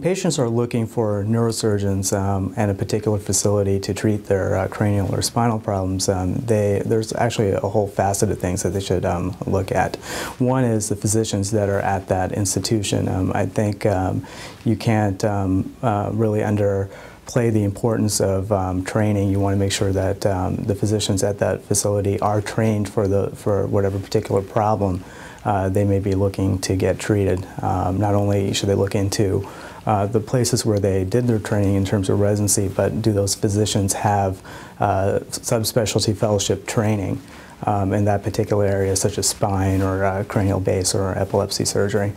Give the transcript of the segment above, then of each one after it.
patients are looking for neurosurgeons um, and a particular facility to treat their uh, cranial or spinal problems, um, they, there's actually a whole facet of things that they should um, look at. One is the physicians that are at that institution. Um, I think um, you can't um, uh, really underplay the importance of um, training. You want to make sure that um, the physicians at that facility are trained for the for whatever particular problem uh, they may be looking to get treated. Um, not only should they look into uh, the places where they did their training in terms of residency, but do those physicians have uh, subspecialty fellowship training um, in that particular area, such as spine or uh, cranial base or epilepsy surgery.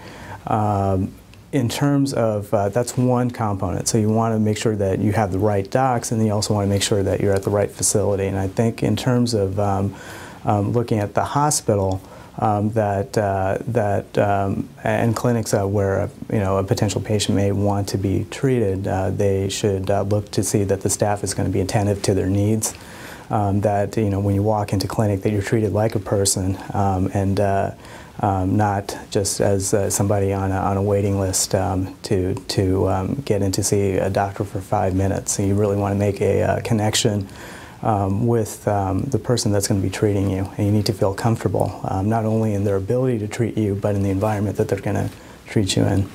Um, in terms of, uh, that's one component. So you want to make sure that you have the right docs and you also want to make sure that you're at the right facility. And I think in terms of um, um looking at the hospital, um, that uh, that um, and clinics uh, where a, you know a potential patient may want to be treated, uh, they should uh, look to see that the staff is going to be attentive to their needs. Um, that you know when you walk into clinic, that you're treated like a person um, and. Uh, um, not just as uh, somebody on a, on a waiting list um, to, to get in to see a doctor for five minutes. So you really want to make a connection um, with um, the person that's going to be treating you. And you need to feel comfortable, um, not only in their ability to treat you, but in the environment that they're going to treat you in.